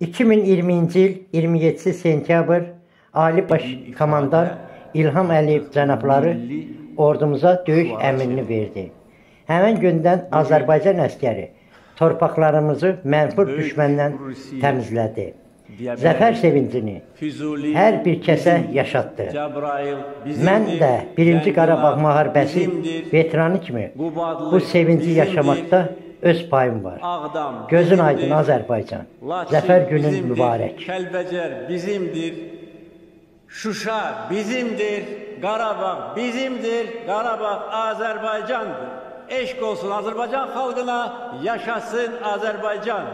2020-ci il 27 sentyabr Ali Baş Komandan İlham Əliyev cənabları ordumuza döyüş əmrini verdi. Həmin gündən Azərbaycan əskəri torpaqlarımızı mənfur düşməndən təmizlədi. Zəfər sevincini hər bir kəsə yaşatdı. Mən də 1-ci Qarabağ müharibəsi veteranı kimi bu sevinci yaşamaqda öz payım var. Gözün aydın Azərbaycan. Zəfər günün mübarək. Kəlbəcər bizimdir. Şuşa bizimdir. Qarabağ bizimdir. Qarabağ Azərbaycandır. Eşq olsun Azərbaycan xalqına, yaşasın Azərbaycan.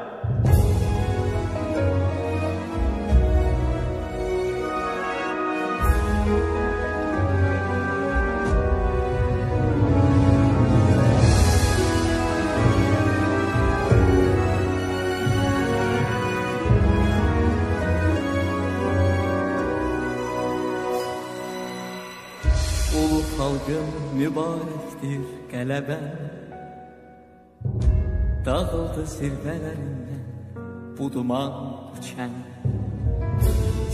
Ulu xalqım mübarəkdir qələbə. Dağıldı zirvələrindən bu duman uçən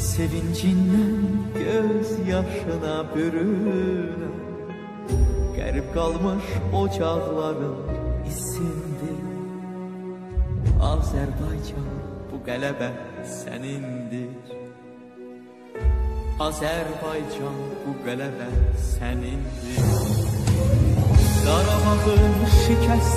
Sevincindən göz yaşına bürünə Qərib qalmış ocaqların isindir Azərbaycan bu qələbə sənindir Azərbaycan bu qələbə sənindir. Qarabağın şikəstə